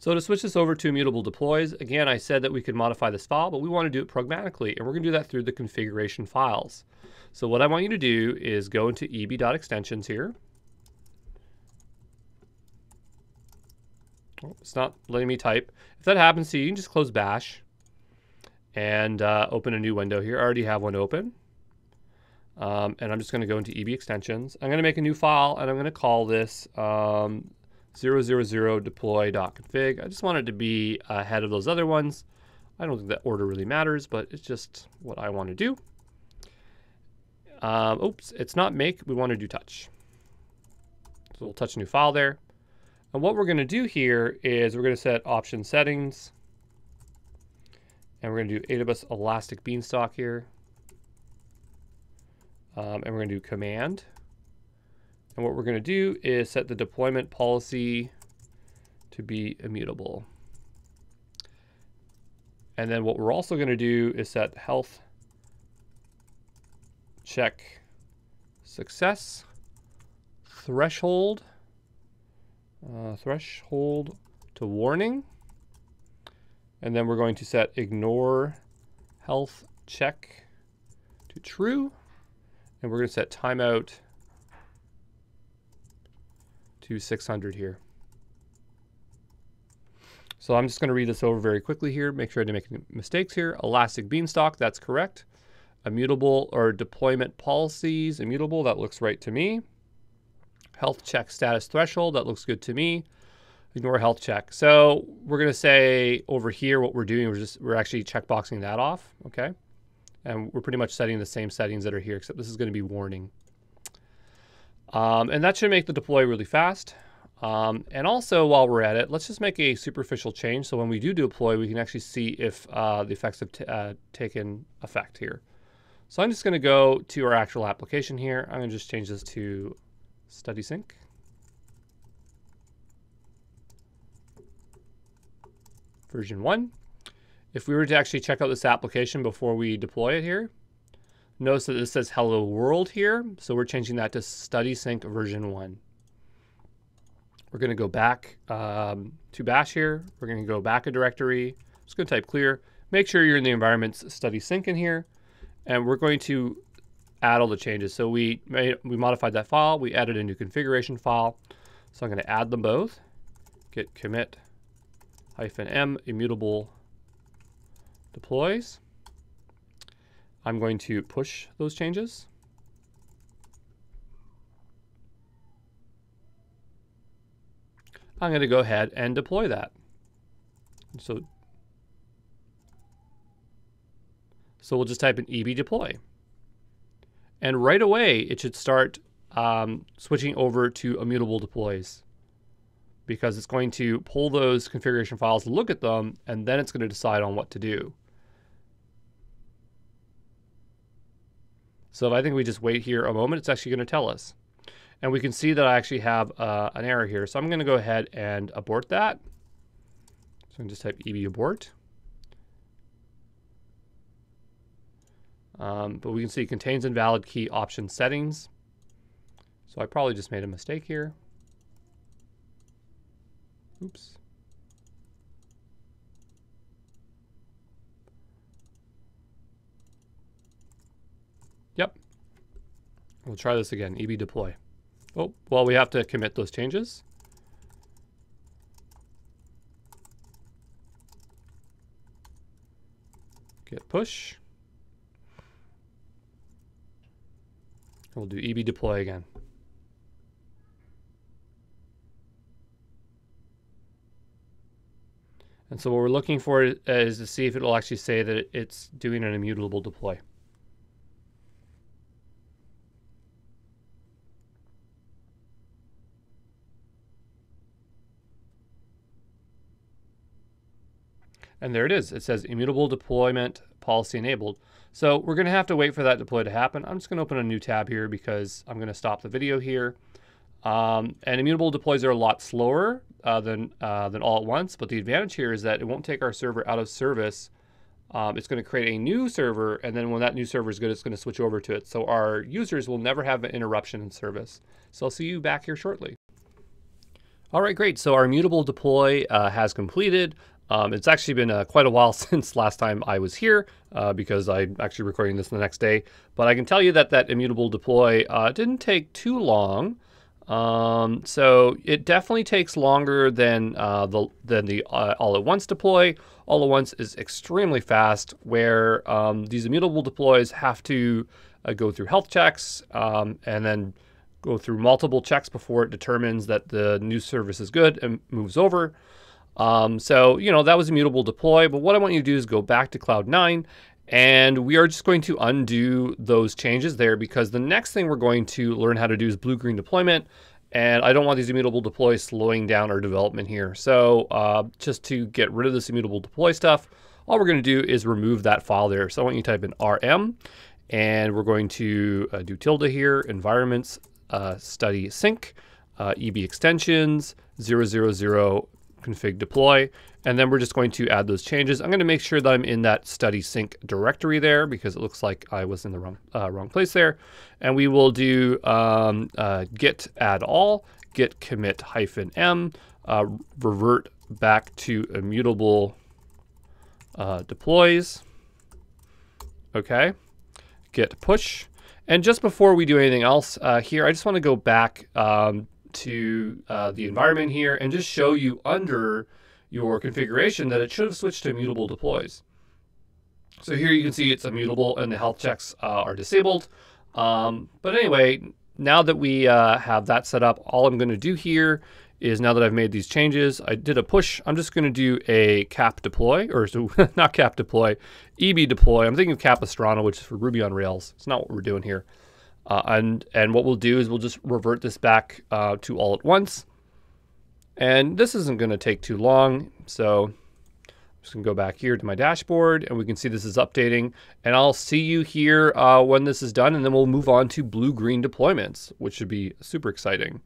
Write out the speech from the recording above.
So to switch this over to immutable deploys, again, I said that we could modify this file, but we want to do it pragmatically, and we're going to do that through the configuration files. So what I want you to do is go into eb.extensions here. Oh, it's not letting me type. If that happens to you, you can just close bash and uh, open a new window here. I already have one open. Um, and I'm just going to go into EB extensions. I'm going to make a new file, and I'm going to call this um, 000 deploy.config. I just want it to be ahead of those other ones. I don't think that order really matters, but it's just what I want to do. Um, oops, it's not make, we want to do touch. So we'll touch a new file there. And what we're going to do here is we're going to set option settings. And we're going to do AWS Elastic Beanstalk here. Um, and we're going to do command. And what we're going to do is set the deployment policy to be immutable. And then what we're also going to do is set health check success threshold uh, threshold to warning. And then we're going to set ignore health check to true. And we're going to set timeout to 600 here. So I'm just going to read this over very quickly here. Make sure I didn't make any mistakes here. Elastic Beanstalk, that's correct. Immutable or deployment policies, immutable, that looks right to me. Health check status threshold, that looks good to me. Ignore health check. So we're going to say over here what we're doing, we're just we're actually checkboxing that off, okay? And we're pretty much setting the same settings that are here, except this is going to be warning. Um, and that should make the deploy really fast. Um, and also, while we're at it, let's just make a superficial change. So when we do deploy, we can actually see if uh, the effects have uh, taken effect here. So I'm just going to go to our actual application here. I'm going to just change this to Study Sync. Version 1. If we were to actually check out this application before we deploy it here, Notice that this says hello world here. So we're changing that to study sync version one. We're going to go back um, to bash here. We're going to go back a directory. Just going to type clear. Make sure you're in the environment's study sync in here. And we're going to add all the changes. So we made, we modified that file. We added a new configuration file. So I'm going to add them both. Git commit hyphen m immutable deploys. I'm going to push those changes. I'm going to go ahead and deploy that. So, so we'll just type in eb deploy. And right away, it should start um, switching over to immutable deploys because it's going to pull those configuration files, look at them, and then it's going to decide on what to do. So if I think we just wait here a moment, it's actually going to tell us. And we can see that I actually have uh, an error here. So I'm going to go ahead and abort that. So I'm just type eb abort. Um, but we can see contains invalid key option settings. So I probably just made a mistake here. Oops. Yep. We'll try this again, EB deploy. Oh, well, we have to commit those changes. Git push. We'll do EB deploy again. And so what we're looking for is to see if it will actually say that it's doing an immutable deploy. And there it is. It says immutable deployment policy enabled. So we're going to have to wait for that deploy to happen. I'm just going to open a new tab here because I'm going to stop the video here. Um, and immutable deploys are a lot slower uh, than, uh, than all at once, but the advantage here is that it won't take our server out of service. Um, it's going to create a new server, and then when that new server is good, it's going to switch over to it. So our users will never have an interruption in service. So I'll see you back here shortly. All right, great. So our immutable deploy uh, has completed. Um, it's actually been uh, quite a while since last time I was here uh, because I'm actually recording this the next day. But I can tell you that that immutable deploy uh, didn't take too long. Um, so it definitely takes longer than uh, the than the uh, all at once deploy. All at once is extremely fast, where um, these immutable deploys have to uh, go through health checks um, and then go through multiple checks before it determines that the new service is good and moves over. Um, so, you know, that was immutable deploy. But what I want you to do is go back to Cloud9 and we are just going to undo those changes there because the next thing we're going to learn how to do is blue-green deployment. And I don't want these immutable deploys slowing down our development here. So uh, just to get rid of this immutable deploy stuff, all we're going to do is remove that file there. So I want you to type in rm and we're going to uh, do tilde here, environments, uh, study sync, uh, EB extensions, 000 config deploy, and then we're just going to add those changes. I'm going to make sure that I'm in that study sync directory there because it looks like I was in the wrong uh, wrong place there. And we will do um, uh, git add all, git commit hyphen m, uh, revert back to immutable uh, deploys. Okay, git push. And just before we do anything else uh, here, I just want to go back um, to uh, the environment here and just show you under your configuration that it should have switched to immutable deploys. So here you can see it's immutable and the health checks uh, are disabled. Um, but anyway, now that we uh, have that set up, all I'm going to do here is now that I've made these changes, I did a push. I'm just going to do a cap deploy, or so, not cap deploy, EB deploy. I'm thinking of Capistrano, which is for Ruby on Rails. It's not what we're doing here. Uh, and, and what we'll do is we'll just revert this back uh, to all at once. And this isn't going to take too long. So I'm just going to go back here to my dashboard and we can see this is updating. And I'll see you here uh, when this is done and then we'll move on to blue-green deployments, which should be super exciting.